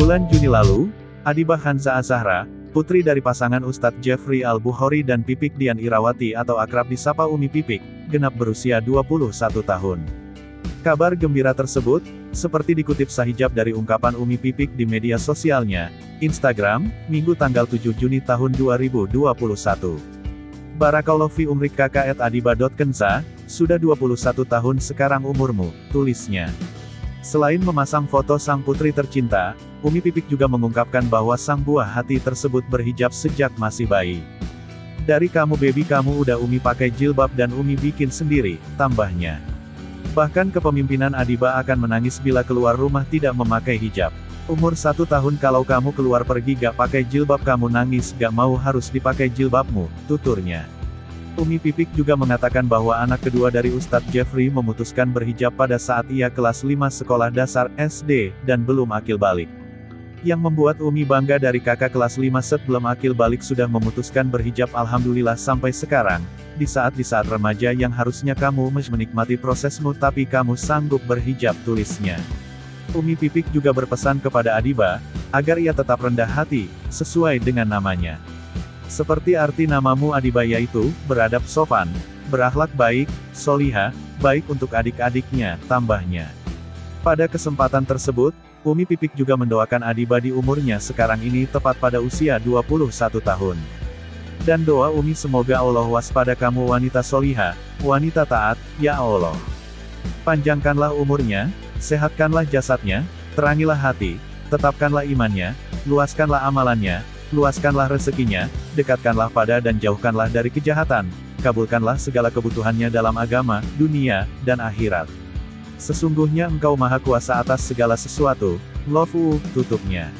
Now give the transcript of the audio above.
Bulan Juni lalu, Adibah Hanza Azahra, putri dari pasangan Ustadz Jeffrey Al-Bukhari dan Pipik Dian Irawati atau akrab disapa Umi Pipik, genap berusia 21 tahun. Kabar gembira tersebut, seperti dikutip sahijab dari ungkapan Umi Pipik di media sosialnya, Instagram, Minggu tanggal 7 Juni tahun 2021. Barakallahu fi umrik kakak at adiba.kenza, sudah 21 tahun sekarang umurmu, tulisnya. Selain memasang foto sang putri tercinta, Umi Pipik juga mengungkapkan bahwa sang buah hati tersebut berhijab sejak masih bayi. Dari kamu baby kamu udah Umi pakai jilbab dan Umi bikin sendiri, tambahnya. Bahkan kepemimpinan Adiba akan menangis bila keluar rumah tidak memakai hijab. Umur satu tahun kalau kamu keluar pergi gak pakai jilbab kamu nangis gak mau harus dipakai jilbabmu, tuturnya. Umi Pipik juga mengatakan bahwa anak kedua dari Ustadz Jeffrey memutuskan berhijab pada saat ia kelas 5 sekolah dasar SD, dan belum akil balik. Yang membuat Umi bangga dari kakak kelas 5 set belum akil balik sudah memutuskan berhijab Alhamdulillah sampai sekarang, di saat-di saat remaja yang harusnya kamu menikmati prosesmu tapi kamu sanggup berhijab tulisnya. Umi Pipik juga berpesan kepada Adiba, agar ia tetap rendah hati, sesuai dengan namanya. Seperti arti namamu Adiba yaitu, beradab sopan, berakhlak baik, soliha, baik untuk adik-adiknya, tambahnya. Pada kesempatan tersebut, Umi Pipik juga mendoakan Adiba di umurnya sekarang ini tepat pada usia 21 tahun. Dan doa Umi semoga Allah waspada kamu wanita soliha, wanita taat, ya Allah. Panjangkanlah umurnya, sehatkanlah jasadnya, terangilah hati, tetapkanlah imannya, luaskanlah amalannya, luaskanlah rezekinya, dekatkanlah pada dan jauhkanlah dari kejahatan, kabulkanlah segala kebutuhannya dalam agama, dunia, dan akhirat. Sesungguhnya engkau maha kuasa atas segala sesuatu, Lofu, tutupnya.